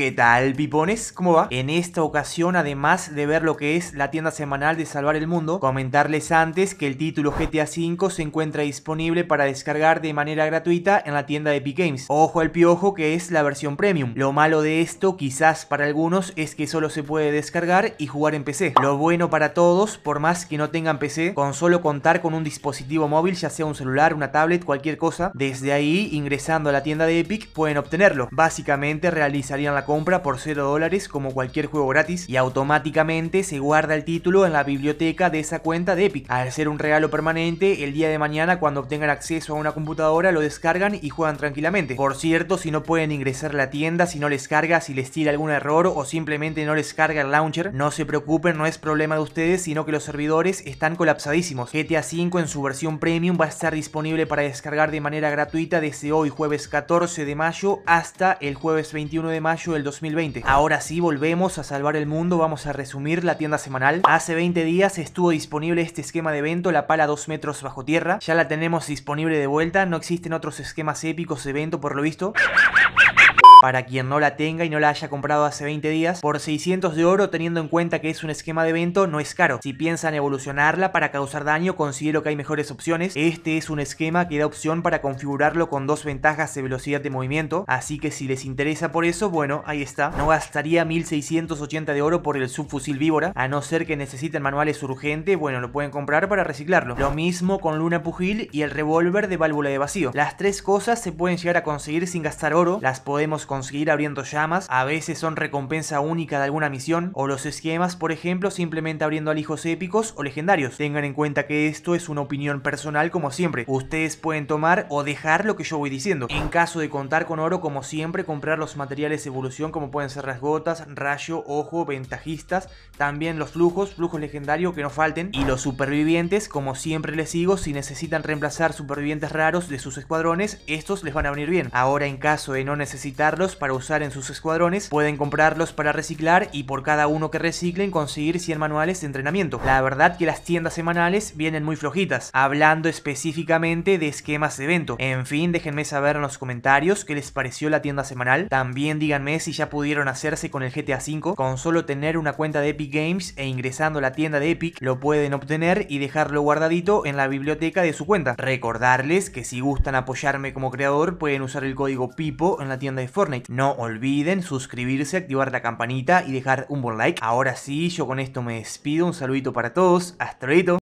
¿Qué tal, pipones? ¿Cómo va? En esta ocasión, además de ver lo que es la tienda semanal de Salvar el Mundo, comentarles antes que el título GTA V se encuentra disponible para descargar de manera gratuita en la tienda de Epic Games. Ojo al piojo que es la versión premium. Lo malo de esto, quizás para algunos, es que solo se puede descargar y jugar en PC. Lo bueno para todos, por más que no tengan PC, con solo contar con un dispositivo móvil, ya sea un celular, una tablet, cualquier cosa, desde ahí, ingresando a la tienda de Epic, pueden obtenerlo. Básicamente realizarían la compra por 0 dólares como cualquier juego gratis y automáticamente se guarda el título en la biblioteca de esa cuenta de Epic. Al ser un regalo permanente, el día de mañana cuando obtengan acceso a una computadora lo descargan y juegan tranquilamente. Por cierto, si no pueden ingresar a la tienda, si no les carga, si les tira algún error o simplemente no les carga el launcher, no se preocupen, no es problema de ustedes, sino que los servidores están colapsadísimos. GTA V en su versión premium va a estar disponible para descargar de manera gratuita desde hoy jueves 14 de mayo hasta el jueves 21 de mayo 2020. Ahora sí, volvemos a salvar el mundo, vamos a resumir la tienda semanal. Hace 20 días estuvo disponible este esquema de evento, la pala 2 metros bajo tierra. Ya la tenemos disponible de vuelta, no existen otros esquemas épicos de evento por lo visto para quien no la tenga y no la haya comprado hace 20 días, por 600 de oro teniendo en cuenta que es un esquema de evento no es caro. Si piensan evolucionarla para causar daño considero que hay mejores opciones. Este es un esquema que da opción para configurarlo con dos ventajas de velocidad de movimiento, así que si les interesa por eso, bueno, ahí está. No gastaría 1680 de oro por el subfusil víbora, a no ser que necesiten manuales urgente, bueno, lo pueden comprar para reciclarlo. Lo mismo con Luna Pugil y el revólver de válvula de vacío. Las tres cosas se pueden llegar a conseguir sin gastar oro, las podemos conseguir abriendo llamas, a veces son recompensa única de alguna misión, o los esquemas, por ejemplo, simplemente abriendo alijos épicos o legendarios. Tengan en cuenta que esto es una opinión personal como siempre. Ustedes pueden tomar o dejar lo que yo voy diciendo. En caso de contar con oro, como siempre, comprar los materiales de evolución como pueden ser las gotas, rayo, ojo, ventajistas, también los flujos, flujos legendarios que no falten, y los supervivientes, como siempre les digo, si necesitan reemplazar supervivientes raros de sus escuadrones, estos les van a venir bien. Ahora en caso de no necesitarlo, para usar en sus escuadrones, pueden comprarlos para reciclar y por cada uno que reciclen conseguir 100 manuales de entrenamiento. La verdad que las tiendas semanales vienen muy flojitas, hablando específicamente de esquemas de evento. En fin, déjenme saber en los comentarios qué les pareció la tienda semanal. También díganme si ya pudieron hacerse con el GTA V. Con solo tener una cuenta de Epic Games e ingresando a la tienda de Epic, lo pueden obtener y dejarlo guardadito en la biblioteca de su cuenta. Recordarles que si gustan apoyarme como creador, pueden usar el código PIPO en la tienda de No olviden suscribirse, activar la campanita y dejar un buen like. Ahora sí, yo con esto me despido. Un saludito para todos. Hasta luego.